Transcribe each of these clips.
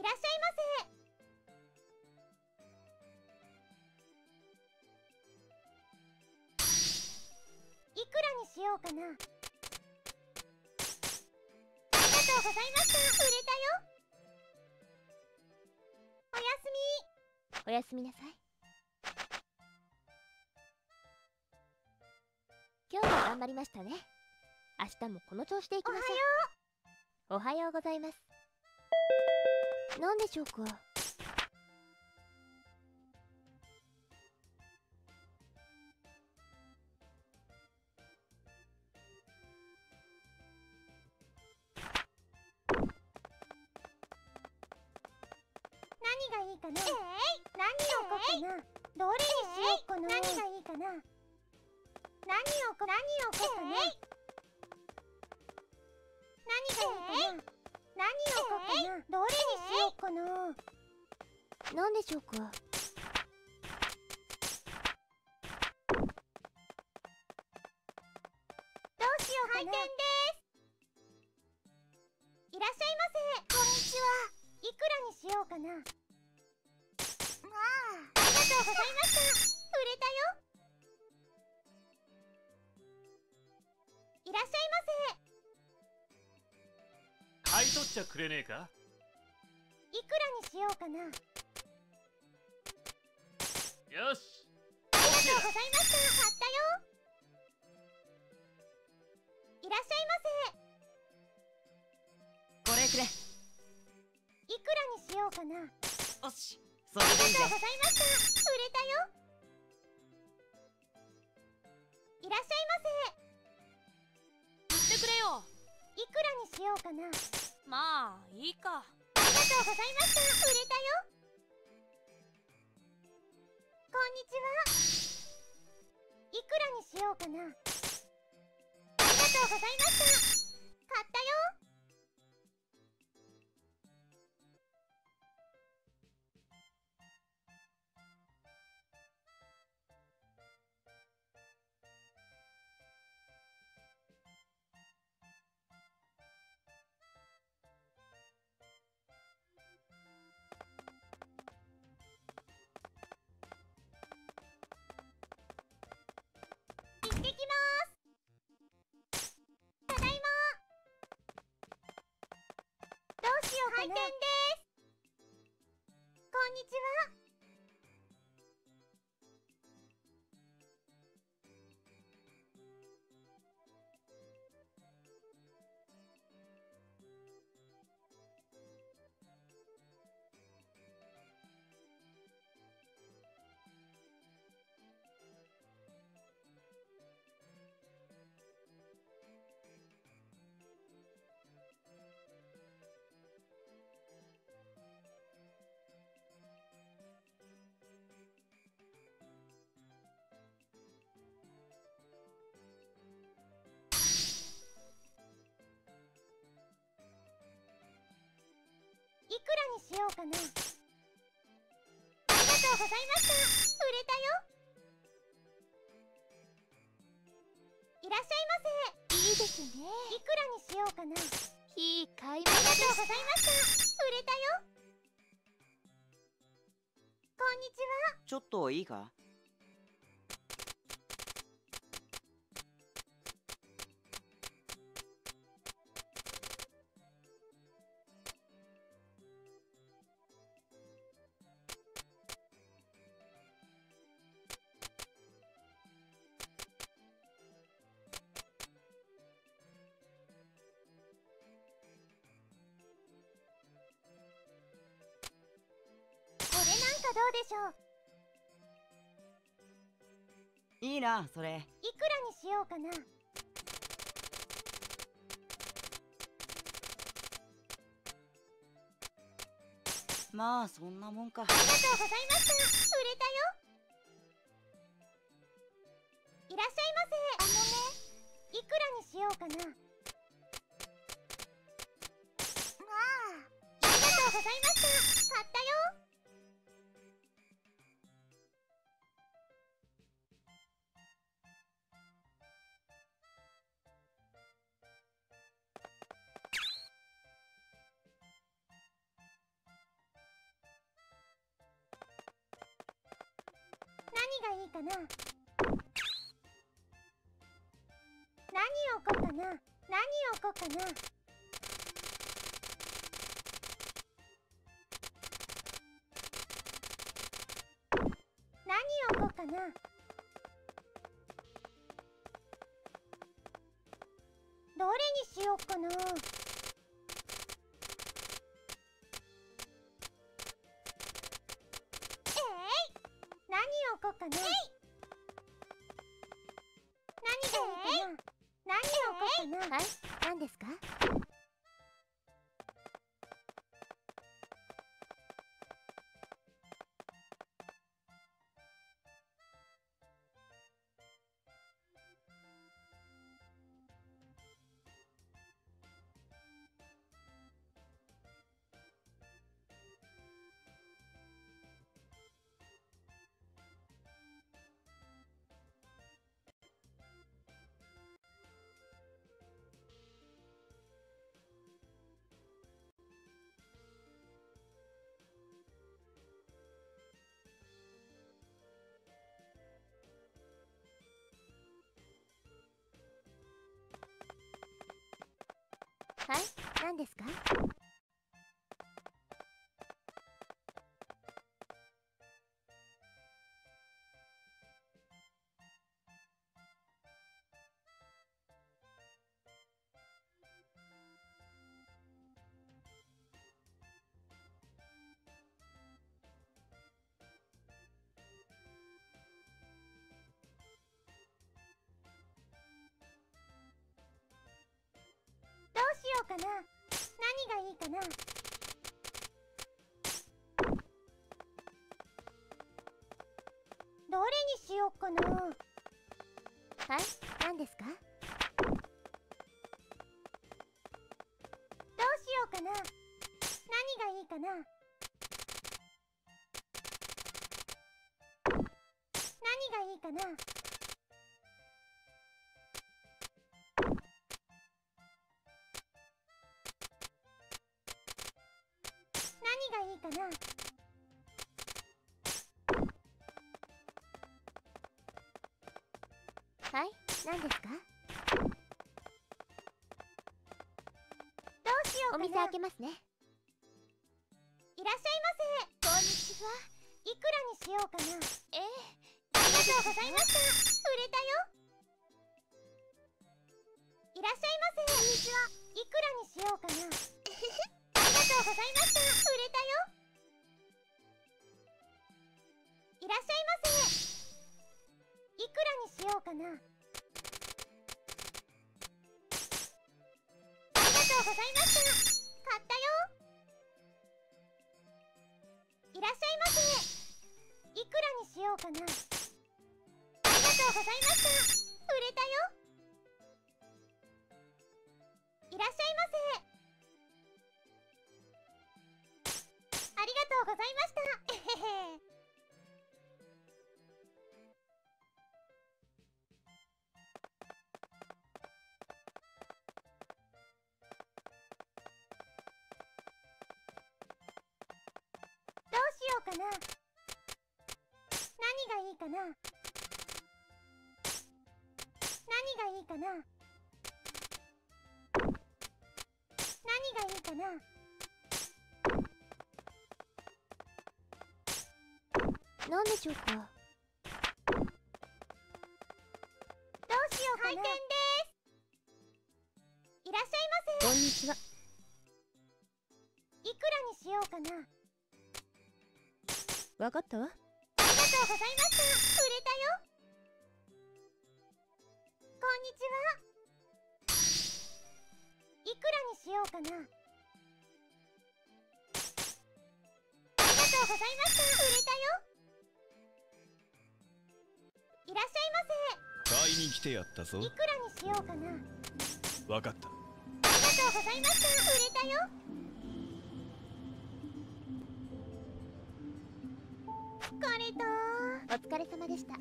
いらっしゃいませ。いくらにしようかな。ありがとうございました売れたよ。おやすみ。おやすみなさい。今日も頑張りましたね。明日もこの調子でいきましょう。おはようございます何でしょうか？何がいいかな？えい！何をこかな？どれにしようかな？何がいいかな？何をこ何をこかな？何がいいかな？何をな？どれにしようかな？何でしょうか？どうしよう開店です。いらっしゃいませ。こんにちは。いくらにしようかな？まあ。ありがとうございました。売れたよ。いらっしゃいま買ちゃくれねえか？せいくらにしようかな。よし！ありがとうございました買ったよ。いらっしゃいまこれくれ。せいくらにしようかな。よし。それでいいぜ。ありがとうございました売れたよ。いらっしゃいませ。売ってくれよ。いくらにしようかな。あまあいいか。ありがとうございました。売れたよ。こんにちは。いくらにしようかな。ありがとうございました。買ったよ。うしいくらにしようかな。ありがとうございました。売れたよ。いらっしゃいませ。いいですね。いくらにしようかな。いい買いあ物りがとうございました。売れたよ。こんにちは。ちょっといいか？うでしょう？いいなそれ。いくらにしようかな？まあそんなもんか。ありがとうございました。売れたよ。いらっしゃいませ。あのねいくらにしようかな？まあありがとうございました。買ったよ何がいいかな？何を置こうかな？何を置こうかな？はい。何ですか？かな？何がいいかな？どれにしようかな？はい何ですか？どうしようかな？何がいいかな？何がいいかな？いいかな。はい何ですか？どうしようお店開けますね。いらっしゃいませ。こんにちは。いくらにしようかな。ええ。ありがとうございました。売れたよ。いらっしゃいませ。こんにちは。いくらにしようかな。ありがとうございました。売れございました。えへへどうしようかな。何がいいかな。何がいいかな。何がいいかな。何でしょうか？どうしようかな。開店です。いらっしゃいませ。こんにちは。いくらにしようかな。わかったわ。ありがとうございました。売れたよ。こんにちは。いくらにしようかな。ありがとうございましに来てやったぞ。せいくらにしようかな。わかった。ありがとうございました売れたよ。疲れたお疲れ様でした。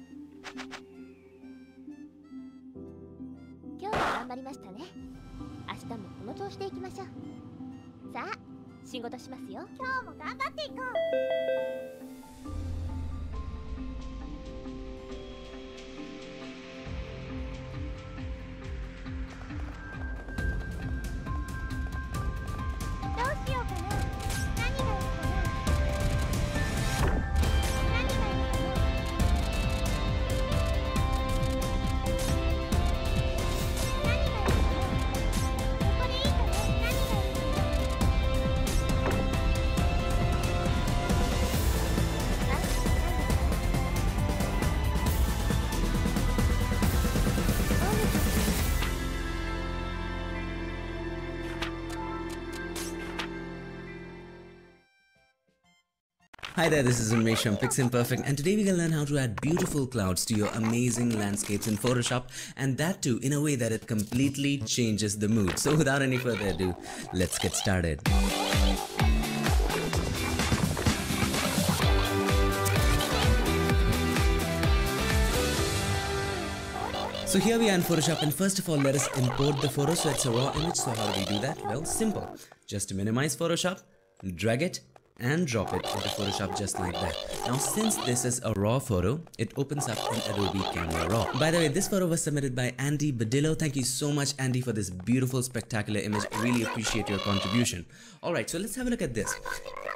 今日は頑張りましたね。明日もこの調子でいきましょう。さあ仕事しますよ。今日も頑張っていこう Hi there, this is Umesh from Piximperfect and today we're to learn how to add beautiful clouds to your amazing landscapes in Photoshop and that too in a way that it completely changes the mood. So without any further ado, let's get started. So here we are in Photoshop and first of all let us import the photo so it's a raw image. So how do we do that? Well, simple. Just to minimize Photoshop, drag it and drop it into Photoshop just like that. Now since this is a raw photo, it opens up in Adobe Camera Raw. By the way, this photo was submitted by Andy Badillo. Thank you so much Andy for this beautiful spectacular image. I really appreciate your contribution. Alright, so let's have a look at this.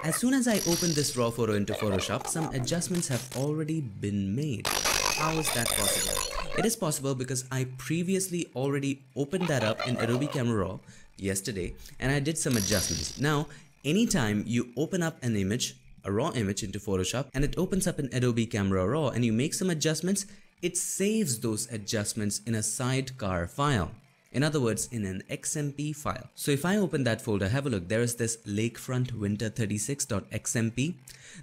As soon as I open this raw photo into Photoshop, some adjustments have already been made. How is that possible? It is possible because I previously already opened that up in Adobe Camera Raw yesterday and I did some adjustments. Now, anytime you open up an image, a raw image into Photoshop and it opens up in Adobe Camera Raw and you make some adjustments, it saves those adjustments in a sidecar file. In other words, in an XMP file. So if I open that folder, have a look, there is this lakefront winter36.xmp.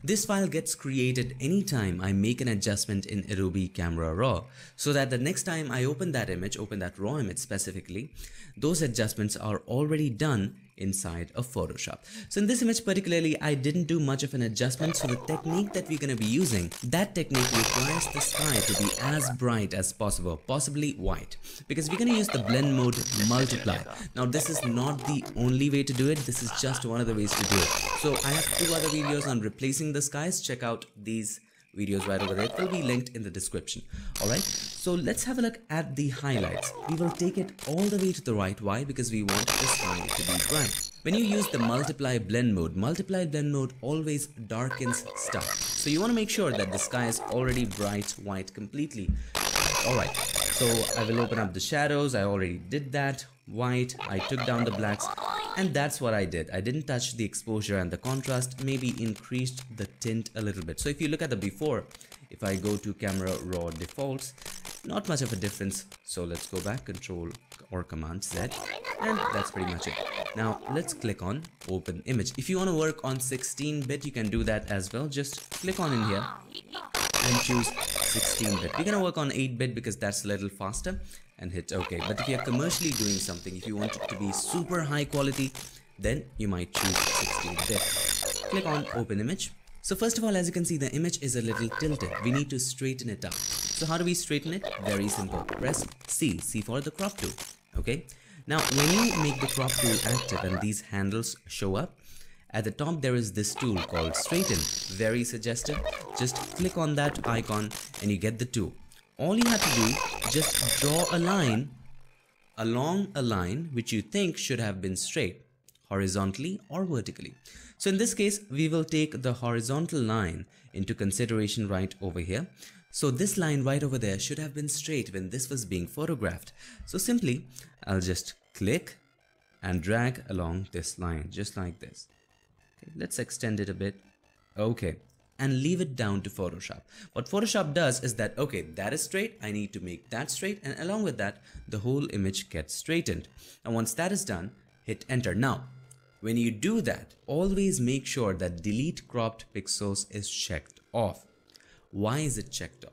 This file gets created anytime I make an adjustment in Adobe Camera Raw. So that the next time I open that image, open that raw image specifically, those adjustments are already done inside of Photoshop. So in this image particularly, I didn't do much of an adjustment. So the technique that we're going to be using, that technique requires the sky to be as bright as possible, possibly white. Because we're going to use the blend mode multiply. Now this is not the only way to do it. This is just one of the ways to do it. So I have two other videos on replacing the skies. Check out these videos right over there. Will be linked in the description. Alright, so let's have a look at the highlights. We will take it all the way to the right. Why? Because we want the sky to be bright. When you use the multiply blend mode, multiply blend mode always darkens stuff. So you want to make sure that the sky is already bright white completely. Alright, so I will open up the shadows. I already did that. White, I took down the blacks and that's what I did. I didn't touch the exposure and the contrast, maybe increased the tint a little bit. So if you look at the before, if I go to camera raw defaults, not much of a difference. So let's go back, control or command Z and that's pretty much it. Now let's click on open image. If you want to work on 16 bit, you can do that as well. Just click on in here and choose 16 bit. We're gonna work on 8 bit because that's a little faster and hit OK. But if you're commercially doing something, if you want it to be super high quality, then you might choose 16-bit. Click on Open Image. So first of all, as you can see, the image is a little tilted. We need to straighten it up. So how do we straighten it? Very simple. Press C, C for the crop tool. Okay. Now, when you make the crop tool active and these handles show up, at the top there is this tool called straighten. Very suggestive. Just click on that icon and you get the tool all you have to do just draw a line along a line which you think should have been straight horizontally or vertically. So in this case we will take the horizontal line into consideration right over here. So this line right over there should have been straight when this was being photographed. So simply I'll just click and drag along this line just like this. Okay, let's extend it a bit. Okay and leave it down to Photoshop. What Photoshop does is that, okay, that is straight, I need to make that straight, and along with that, the whole image gets straightened. And once that is done, hit enter. Now, when you do that, always make sure that delete cropped pixels is checked off. Why is it checked off?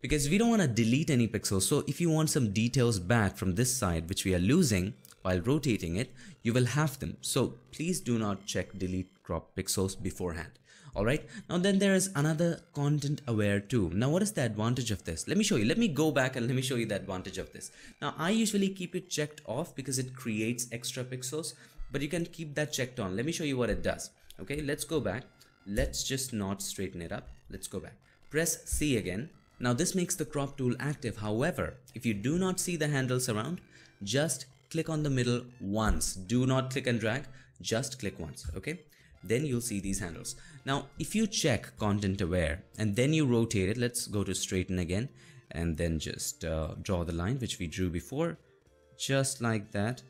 Because we don't want to delete any pixels. So if you want some details back from this side, which we are losing while rotating it, you will have them. So please do not check delete crop pixels beforehand all right? Now then there is another content aware too. Now what is the advantage of this? Let me show you. Let me go back and let me show you the advantage of this. Now i usually keep it checked off because it creates extra pixels but you can keep that checked on. Let me show you what it does. Okay let's go back. Let's just not straighten it up. Let's go back. Press c again. Now this makes the crop tool active. However if you do not see the handles around just click on the middle once. Do not click and drag. Just click once. Okay? Then you'll see these handles. Now, if you check content aware and then you rotate it, let's go to straighten again and then just uh, draw the line which we drew before, just like that.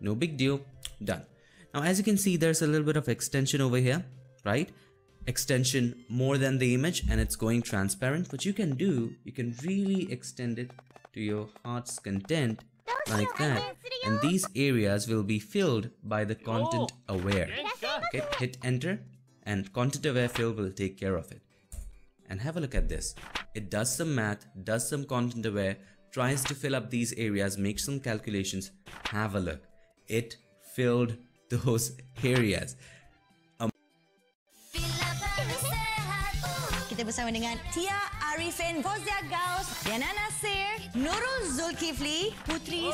No big deal, done. Now, as you can see, there's a little bit of extension over here, right? Extension more than the image and it's going transparent. What you can do, you can really extend it to your heart's content like that and these areas will be filled by the content aware okay hit enter and content aware fill will take care of it. And have a look at this. It does some math, does some content aware, tries to fill up these areas, makes some calculations. Have a look. It filled those areas. Um, Kita bersama dengan Tia Arifin, Fozia Diana Nasir, Nurul Zulkifli, Putri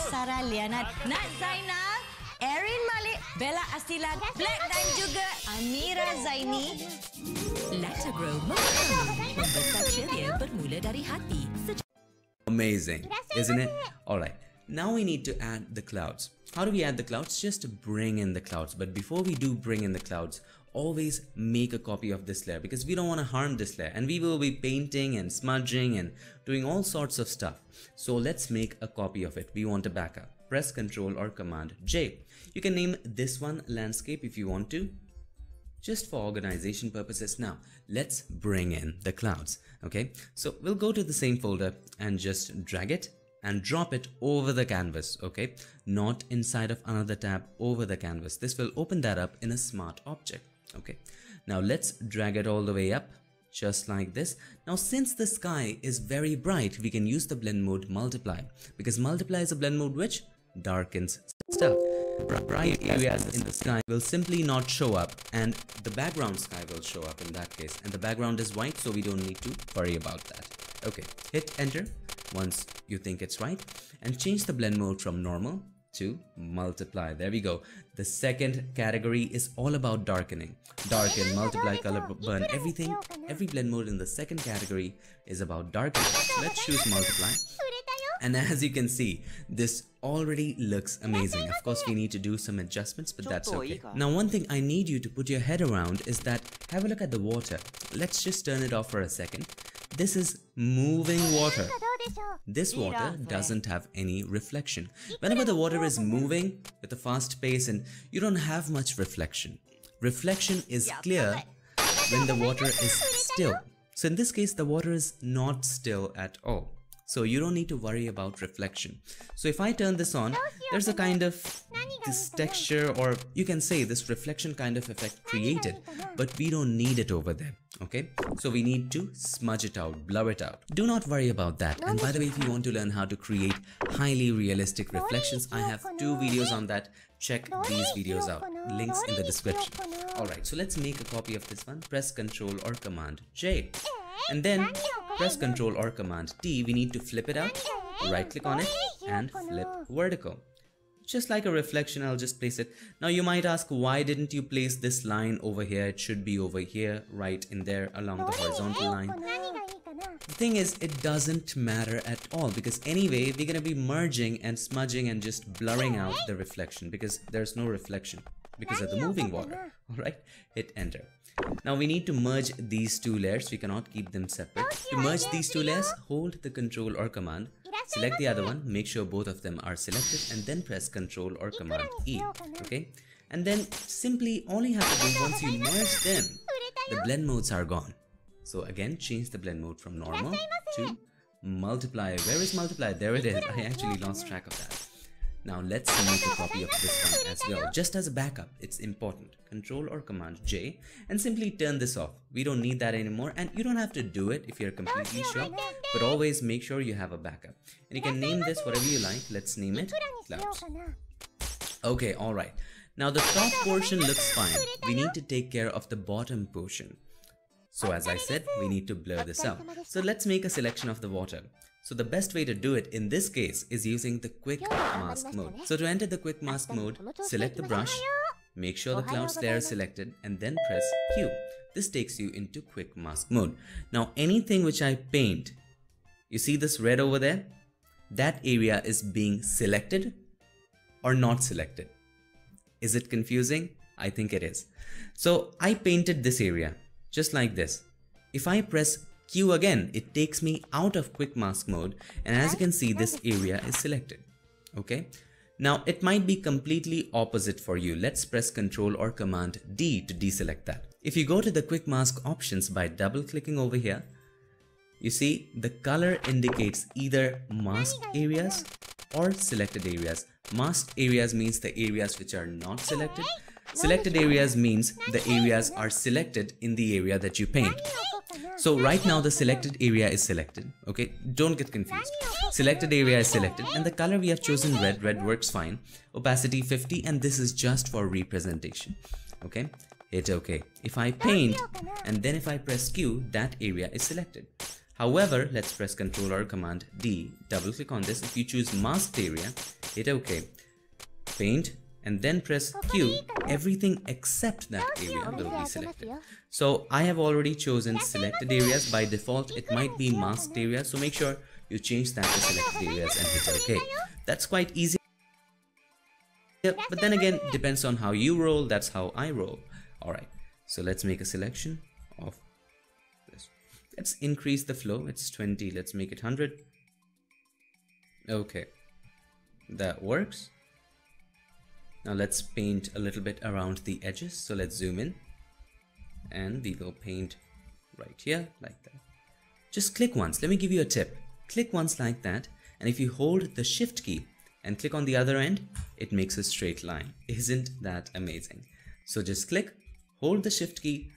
Lianat, Nat Zainal, Erin Malik, Bella Astillah, Black dan juga Amira Zaini. Lactogrow memahami membesar ceria bermula dari hati. Amazing, isn't it? Alright, now we need to add the clouds. How do we add the clouds? Just bring in the clouds. But before we do bring in the clouds, always make a copy of this layer because we don't want to harm this layer and we will be painting and smudging and doing all sorts of stuff. So let's make a copy of it. We want a backup. Press Ctrl or Command J. You can name this one landscape if you want to just for organization purposes. Now, let's bring in the clouds, okay? So we'll go to the same folder and just drag it and drop it over the canvas, okay? Not inside of another tab, over the canvas. This will open that up in a smart object, okay? Now let's drag it all the way up, just like this. Now since the sky is very bright, we can use the blend mode multiply because multiply is a blend mode which darkens stuff. Bright areas in the sky will simply not show up and the background sky will show up in that case. And the background is white so we don't need to worry about that. Okay hit enter once you think it's right and change the blend mode from normal to multiply. There we go. The second category is all about darkening. Darken multiply color burn everything. Every blend mode in the second category is about darkening. Let's choose multiply and as you can see, this already looks amazing. Of course, we need to do some adjustments, but that's okay. Now, one thing I need you to put your head around is that have a look at the water. Let's just turn it off for a second. This is moving water. This water doesn't have any reflection. Whenever the water is moving with a fast pace and you don't have much reflection. Reflection is clear when the water is still. So in this case, the water is not still at all. So you don't need to worry about reflection. So if I turn this on, there's a kind of this texture or you can say this reflection kind of effect created, but we don't need it over there. Okay, so we need to smudge it out, blur it out. Do not worry about that. And by the way, if you want to learn how to create highly realistic reflections, I have two videos on that. Check these videos out. Links in the description. Alright, so let's make a copy of this one. Press Ctrl or Command J. And then press Ctrl or Command T, we need to flip it out, right click on it and flip vertical. Just like a reflection, I'll just place it. Now you might ask, why didn't you place this line over here? It should be over here, right in there along the horizontal line. The thing is, it doesn't matter at all because anyway, we're gonna be merging and smudging and just blurring out the reflection because there's no reflection because of the moving water. Alright, hit enter. Now we need to merge these two layers, we cannot keep them separate. To merge these two layers, hold the control or command, select the other one, make sure both of them are selected and then press control or command E, okay? And then simply all you have to do once you merge them, the blend modes are gone. So again, change the blend mode from normal to multiply. Where is multiply? There it is. I actually lost track of that. Now let's make a copy of this one as well. Just as a backup, it's important. Control or Command J and simply turn this off. We don't need that anymore and you don't have to do it if you're completely sure. But always make sure you have a backup. And you can name this whatever you like. Let's name it Clouds. Okay, alright. Now the top portion looks fine. We need to take care of the bottom portion. So as I said, we need to blur this out. So let's make a selection of the water. So the best way to do it in this case is using the quick mask mode. So to enter the quick mask mode, select the brush, make sure the clouds layer is selected and then press Q. This takes you into quick mask mode. Now anything which I paint, you see this red over there? That area is being selected or not selected. Is it confusing? I think it is. So I painted this area just like this. If I press Q again, it takes me out of quick mask mode and as you can see this area is selected. Okay. Now it might be completely opposite for you. Let's press Ctrl or Command D to deselect that. If you go to the quick mask options by double clicking over here, you see the color indicates either masked areas or selected areas. Masked areas means the areas which are not selected Selected areas means the areas are selected in the area that you paint. So right now the selected area is selected, okay? Don't get confused. Selected area is selected and the color we have chosen red, red works fine. Opacity 50 and this is just for representation, okay? Hit OK. If I paint and then if I press Q, that area is selected. However, let's press Ctrl or Command D, double click on this. If you choose masked area, hit OK. Paint, and then press Q. Everything except that area will be selected. So I have already chosen selected areas. By default, it might be masked areas. So make sure you change that to selected areas and hit OK. That's quite easy. But then again, depends on how you roll. That's how I roll. All right. So let's make a selection of this. Let's increase the flow. It's 20. Let's make it 100. Okay. That works. Now let's paint a little bit around the edges. So let's zoom in and we will paint right here like that. Just click once. Let me give you a tip. Click once like that and if you hold the shift key and click on the other end, it makes a straight line. Isn't that amazing? So just click, hold the shift key,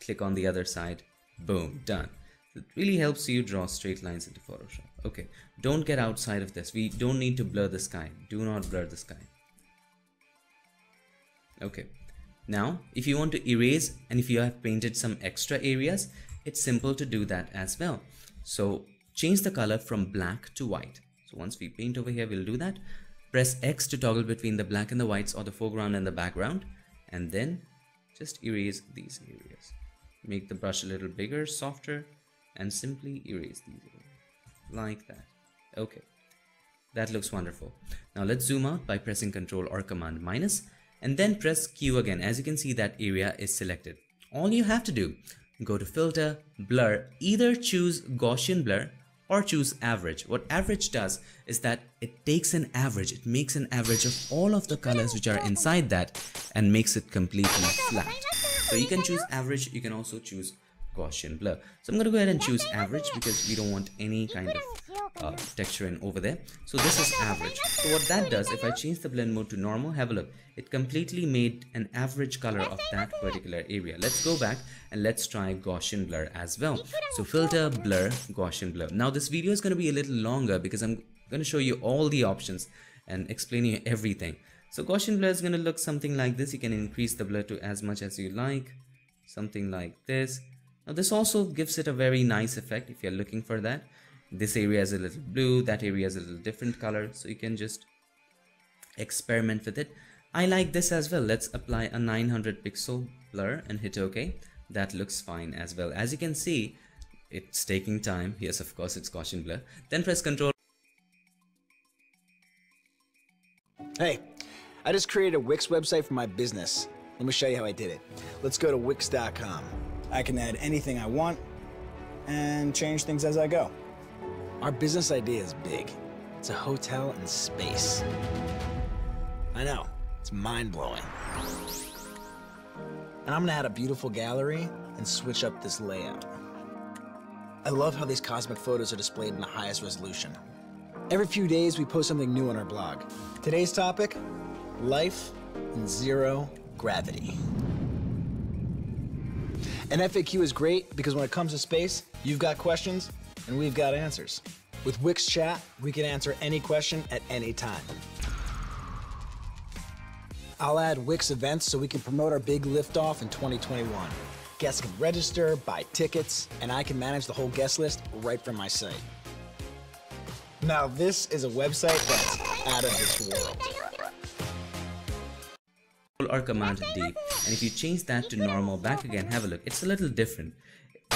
click on the other side, boom, done. It really helps you draw straight lines into Photoshop. Okay, don't get outside of this. We don't need to blur the sky. Do not blur the sky. Okay, now if you want to erase and if you have painted some extra areas, it's simple to do that as well. So change the color from black to white. So once we paint over here, we'll do that. Press X to toggle between the black and the whites or the foreground and the background. And then just erase these areas. Make the brush a little bigger, softer, and simply erase these areas. Like that. Okay. That looks wonderful. Now let's zoom out by pressing Ctrl or Command minus and then press Q again. As you can see that area is selected. All you have to do, go to filter, blur, either choose Gaussian blur or choose average. What average does is that it takes an average, it makes an average of all of the colors which are inside that and makes it completely flat. So you can choose average, you can also choose Gaussian blur. So I'm going to go ahead and choose average because we don't want any kind of uh, texture in over there. So this is average. So what that does, if I change the blend mode to normal, have a look. It completely made an average color of that particular area. Let's go back and let's try Gaussian blur as well. So filter, blur, Gaussian blur. Now this video is going to be a little longer because I'm going to show you all the options and explain you everything. So Gaussian blur is going to look something like this. You can increase the blur to as much as you like. Something like this. Now this also gives it a very nice effect if you're looking for that. This area is a little blue, that area is a little different color. So you can just experiment with it. I like this as well. Let's apply a 900 pixel blur and hit OK. That looks fine as well. As you can see, it's taking time. Yes, of course, it's Gaussian blur. Then press Control. Hey, I just created a Wix website for my business. Let me show you how I did it. Let's go to Wix.com. I can add anything I want and change things as I go. Our business idea is big. It's a hotel in space. I know, it's mind blowing. And I'm gonna add a beautiful gallery and switch up this layout. I love how these cosmic photos are displayed in the highest resolution. Every few days, we post something new on our blog. Today's topic life in zero gravity. An FAQ is great because when it comes to space, you've got questions and we've got answers. With Wix Chat, we can answer any question at any time. I'll add Wix events so we can promote our big liftoff in 2021. Guests can register, buy tickets, and I can manage the whole guest list right from my site. Now, this is a website that's out of this world. or command D and if you change that to normal back again have a look it's a little different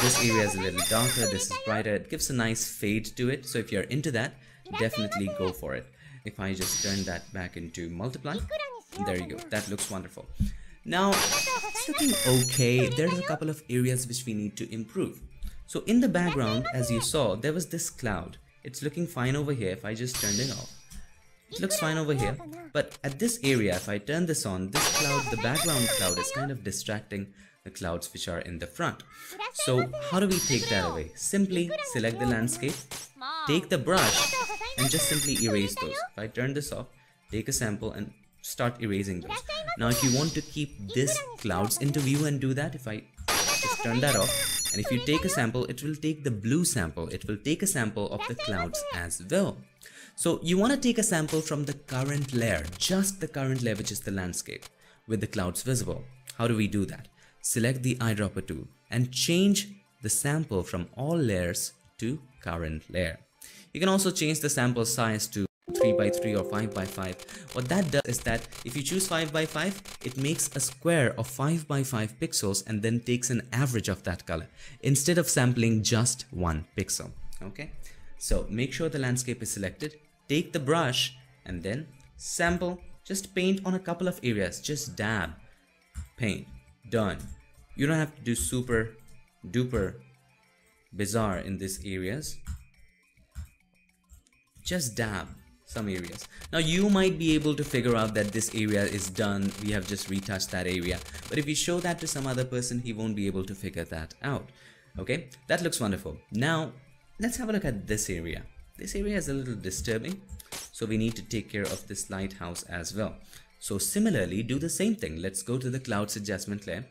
this area is a little darker this is brighter. It gives a nice fade to it so if you're into that definitely go for it. If I just turn that back into multiply there you go. That looks wonderful. Now it's looking okay there's a couple of areas which we need to improve. So in the background as you saw there was this cloud. It's looking fine over here if I just turned it off. It looks fine over here, but at this area, if I turn this on, this cloud, the background cloud is kind of distracting the clouds which are in the front. So how do we take that away? Simply select the landscape, take the brush and just simply erase those. If I turn this off, take a sample and start erasing those. Now if you want to keep this clouds into view and do that, if I just turn that off, and if you take a sample, it will take the blue sample. It will take a sample of the clouds as well. So you want to take a sample from the current layer, just the current layer which is the landscape with the clouds visible. How do we do that? Select the eyedropper tool and change the sample from all layers to current layer. You can also change the sample size to 3 by 3 or 5 by 5 what that does is that if you choose 5 by 5 it makes a square of 5 by 5 pixels and then takes an average of that color instead of sampling just one pixel okay? So make sure the landscape is selected take the brush and then sample. Just paint on a couple of areas just dab paint done you don't have to do super duper bizarre in these areas just dab some areas. Now you might be able to figure out that this area is done, we have just retouched that area. But if you show that to some other person, he won't be able to figure that out. Okay, that looks wonderful. Now, let's have a look at this area. This area is a little disturbing, so we need to take care of this lighthouse as well. So similarly, do the same thing. Let's go to the clouds adjustment layer,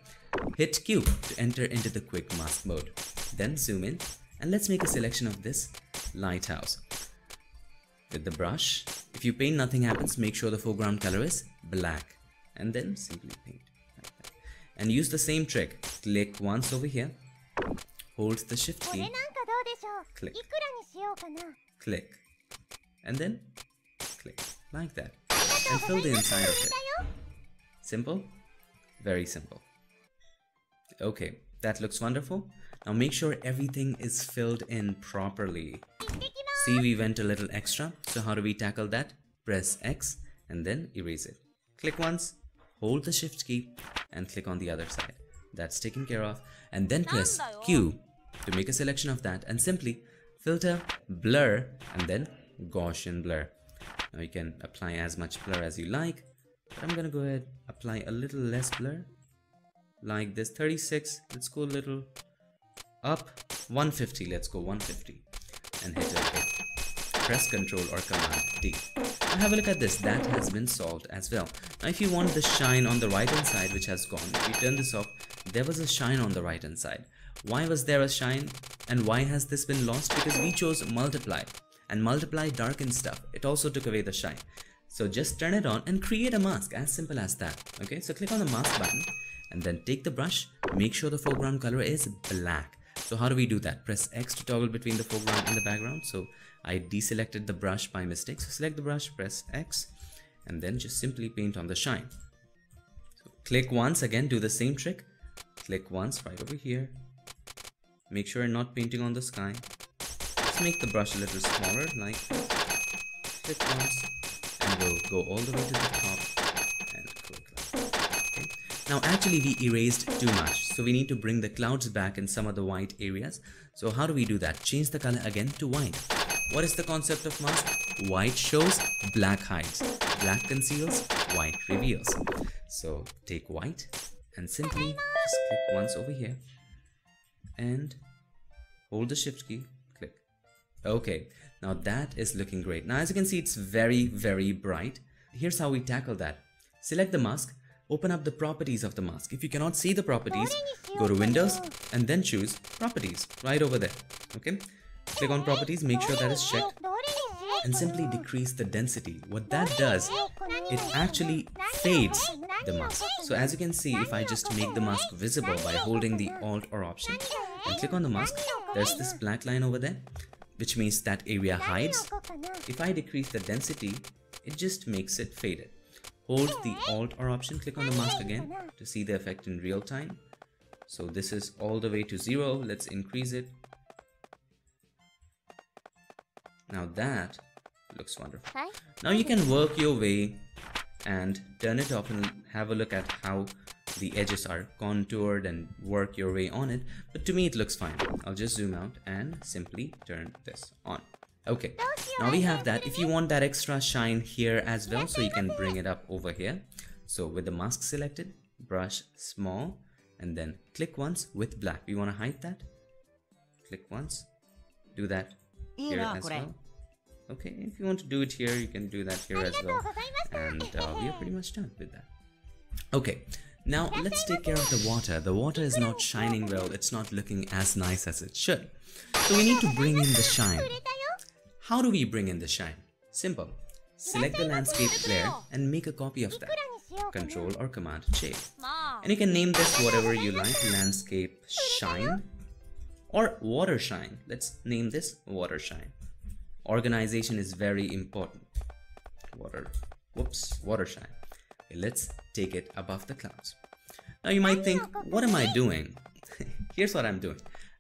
hit Q to enter into the quick mask mode, then zoom in and let's make a selection of this lighthouse. With the brush, if you paint nothing happens, make sure the foreground color is black and then simply paint like that. And use the same trick, click once over here, hold the shift key, click, click, and then click like that, and fill the inside of it. Simple? Very simple. Okay, that looks wonderful. Now make sure everything is filled in properly. See, we went a little extra, so how do we tackle that? Press X and then erase it. Click once, hold the shift key and click on the other side. That's taken care of. And then press Q to make a selection of that and simply filter, blur and then Gaussian blur. Now you can apply as much blur as you like. But I'm gonna go ahead apply a little less blur like this 36 let's go a little up 150 let's go 150 and hit OK. Press Ctrl or Command D. Now have a look at this, that has been solved as well. Now if you want the shine on the right hand side which has gone, if you turn this off, there was a shine on the right hand side. Why was there a shine and why has this been lost? Because we chose multiply and multiply darken stuff. It also took away the shine. So just turn it on and create a mask, as simple as that. Okay, so click on the mask button and then take the brush, make sure the foreground color is black. So how do we do that? Press X to toggle between the foreground and the background. So I deselected the brush by mistake. So select the brush, press X, and then just simply paint on the shine. So click once again, do the same trick. Click once right over here. Make sure you're not painting on the sky. Let's make the brush a little smaller like this. Once and we'll go all the way to the top and click like. Okay. Now actually we erased too much so we need to bring the clouds back in some of the white areas. So how do we do that? Change the color again to white. What is the concept of mask? White shows, black hides. Black conceals, white reveals. So take white and simply just click once over here and hold the shift key. Okay, now that is looking great. Now as you can see, it's very, very bright. Here's how we tackle that. Select the mask, open up the properties of the mask. If you cannot see the properties, go to Windows and then choose Properties right over there. Okay, click on Properties, make sure that is checked and simply decrease the density. What that does, it actually fades the mask. So as you can see, if I just make the mask visible by holding the Alt or Option and click on the mask, there's this black line over there, which means that area hides. If I decrease the density, it just makes it faded. Hold the Alt or Option, click on the mask again to see the effect in real time. So this is all the way to zero. Let's increase it. Now that looks wonderful. Now you can work your way and turn it off and have a look at how the edges are contoured and work your way on it, but to me it looks fine. I'll just zoom out and simply turn this on. Okay, now we have that. If you want that extra shine here as well, so you can bring it up over here. So with the mask selected, brush small and then click once with black. We want to hide that. Click once, do that here as well. Okay, if you want to do it here, you can do that here as well. And uh, we are pretty much done with that. Okay, now let's take care of the water. The water is not shining well, it's not looking as nice as it should. So we need to bring in the shine. How do we bring in the shine? Simple. Select the landscape layer and make a copy of that. Control or Command J. And you can name this whatever you like landscape shine or water shine. Let's name this water shine. Organization is very important. Water, whoops, water shine. Let's take it above the clouds. Now you might think, what am I doing? Here's what I'm doing.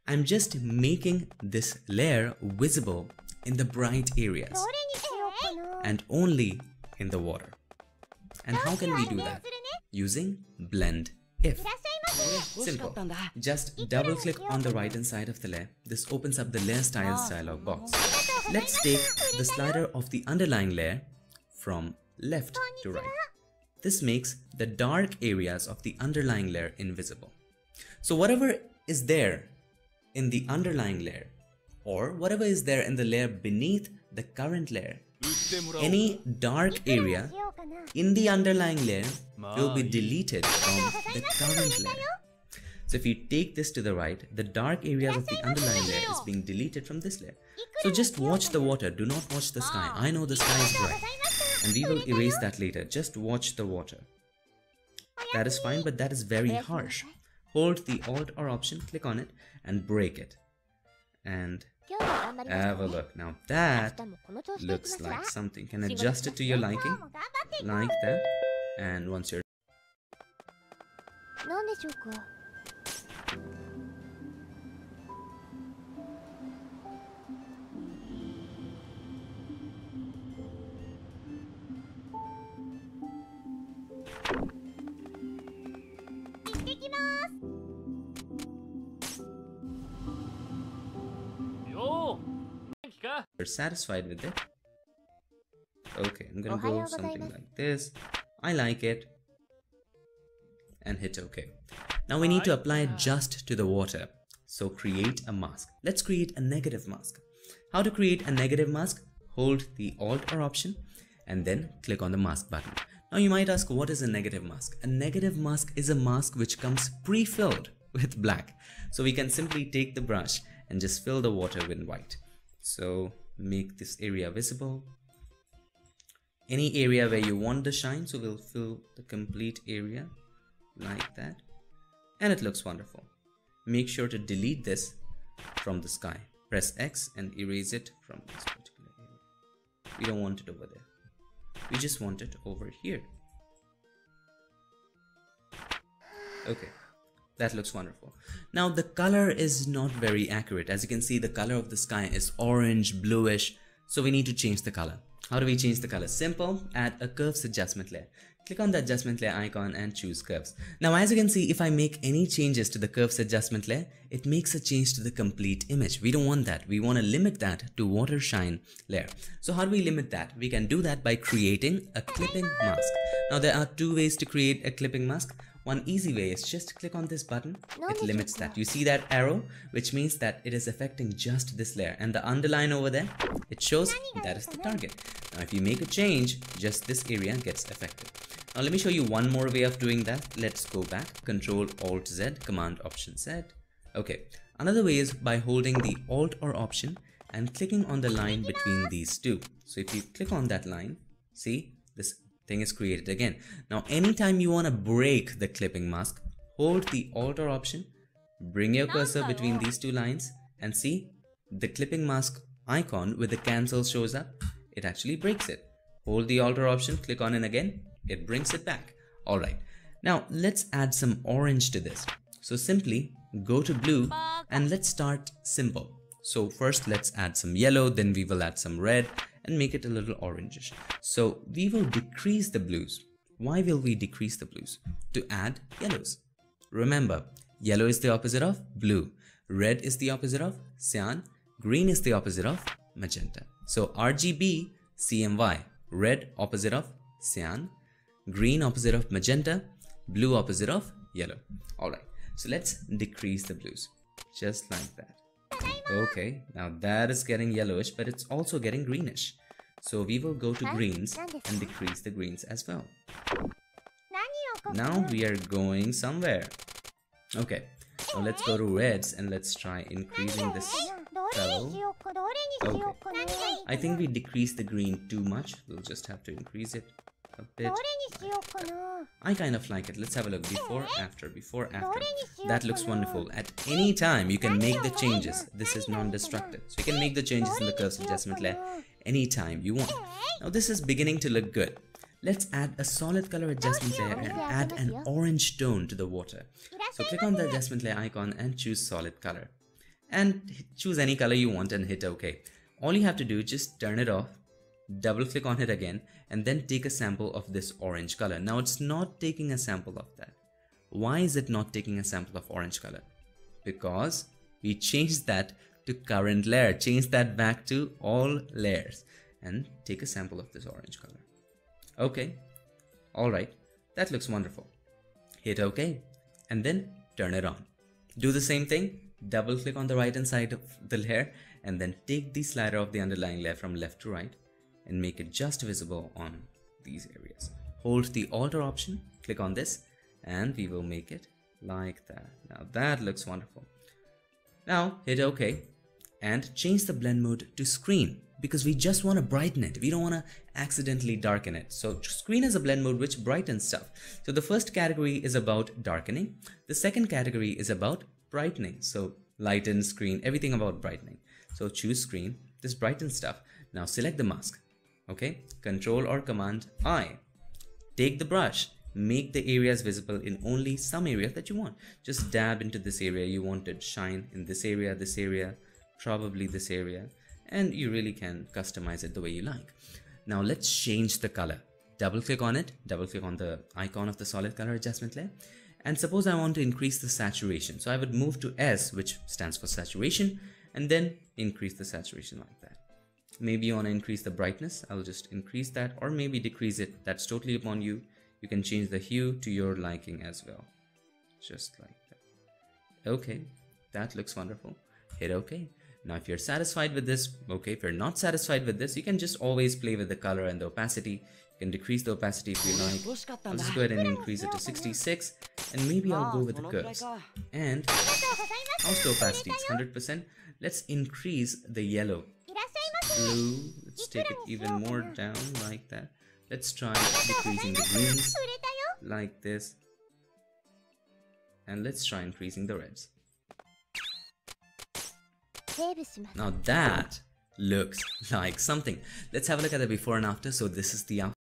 I'm just making this layer visible in the bright areas and only in the water. And how can we do that? Using blend if. Simple. Just double click on the right hand side of the layer. This opens up the layer styles dialog box. Let's take the slider of the underlying layer from left to right. This makes the dark areas of the underlying layer invisible. So whatever is there in the underlying layer or whatever is there in the layer beneath the current layer, any dark area in the underlying layer will be deleted from the current layer. So if you take this to the right, the dark areas of the underlying layer is being deleted from this layer. So just watch the water, do not watch the sky. I know the sky is bright and we will erase that later. Just watch the water. That is fine, but that is very harsh. Hold the Alt or Option, click on it, and break it. And have a look. Now that looks like something. Can adjust it to your liking, like that. And once you're... 気か you're satisfied with it. Okay, I'm gonna go something like this. I like it. And hit OK. Now we need to apply it just to the water. So create a mask. Let's create a negative mask. How to create a negative mask? Hold the Alt or Option and then click on the mask button. Now you might ask what is a negative mask? A negative mask is a mask which comes pre-filled with black. So we can simply take the brush and just fill the water with white. So make this area visible. Any area where you want the shine, so we'll fill the complete area like that. And it looks wonderful. Make sure to delete this from the sky. Press X and erase it from this particular area. We don't want it over there. We just want it over here. Okay, that looks wonderful. Now the color is not very accurate. As you can see, the color of the sky is orange, bluish. So we need to change the color. How do we change the color? Simple, add a curves adjustment layer. Click on the adjustment layer icon and choose curves. Now as you can see, if I make any changes to the curves adjustment layer, it makes a change to the complete image. We don't want that. We want to limit that to water shine layer. So how do we limit that? We can do that by creating a clipping mask. Now there are two ways to create a clipping mask. One easy way is just click on this button. It limits that. You see that arrow, which means that it is affecting just this layer. And the underline over there, it shows that is the target. Now if you make a change, just this area gets affected. Now let me show you one more way of doing that. Let's go back. Control Alt Z, Command Option Z. Okay. Another way is by holding the Alt or Option and clicking on the line between these two. So if you click on that line, see this thing is created again. Now anytime you want to break the clipping mask, hold the Alt or Option, bring your cursor between these two lines and see the clipping mask icon with the cancel shows up. It actually breaks it. Hold the Alt or Option, click on it again, it brings it back. Alright, now let's add some orange to this. So simply go to blue and let's start simple. So first let's add some yellow, then we will add some red and make it a little orangish. So we will decrease the blues. Why will we decrease the blues? To add yellows. Remember, yellow is the opposite of blue, red is the opposite of cyan, green is the opposite of magenta. So RGB, CMY, red opposite of cyan, green opposite of magenta, blue opposite of yellow. Alright, so let's decrease the blues, just like that. Okay, now that is getting yellowish, but it's also getting greenish. So we will go to greens and decrease the greens as well. Now we are going somewhere. Okay, so let's go to reds and let's try increasing this fellow. Okay. I think we decreased the green too much. We'll just have to increase it a bit. I kind of like it. Let's have a look. Before, after, before, after. That looks wonderful. At any time, you can make the changes. This is non-destructive. So you can make the changes in the curves adjustment layer anytime you want. Now this is beginning to look good. Let's add a solid color adjustment layer and add an orange tone to the water. So click on the adjustment layer icon and choose solid color. And choose any color you want and hit OK. All you have to do, is just turn it off double click on it again, and then take a sample of this orange color. Now it's not taking a sample of that. Why is it not taking a sample of orange color? Because we changed that to current layer, change that back to all layers, and take a sample of this orange color. Okay, alright, that looks wonderful. Hit OK, and then turn it on. Do the same thing, double click on the right hand side of the layer, and then take the slider of the underlying layer from left to right and make it just visible on these areas. Hold the Alt or option, click on this, and we will make it like that. Now that looks wonderful. Now hit OK and change the blend mode to screen because we just want to brighten it. We don't want to accidentally darken it. So screen is a blend mode which brightens stuff. So the first category is about darkening. The second category is about brightening. So lighten, screen, everything about brightening. So choose screen, this brightens stuff. Now select the mask. Okay, control or command I. Take the brush, make the areas visible in only some areas that you want. Just dab into this area you want it shine in this area, this area, probably this area, and you really can customize it the way you like. Now let's change the color. Double click on it, double click on the icon of the solid color adjustment layer. And suppose I want to increase the saturation. So I would move to S, which stands for saturation, and then increase the saturation like maybe you want to increase the brightness i'll just increase that or maybe decrease it that's totally upon you. You can change the hue to your liking as well. Just like that. Okay that looks wonderful. Hit okay now if you're satisfied with this okay if you're not satisfied with this you can just always play with the color and the opacity. You can decrease the opacity if you like. I'll just go ahead and increase it to 66 and maybe i'll go with the curves. And how's the opacity? 100 percent. Let's increase the yellow blue. Let's take it even more down like that. Let's try decreasing the greens like this. And let's try increasing the reds. Now that looks like something. Let's have a look at the before and after. So this is the after.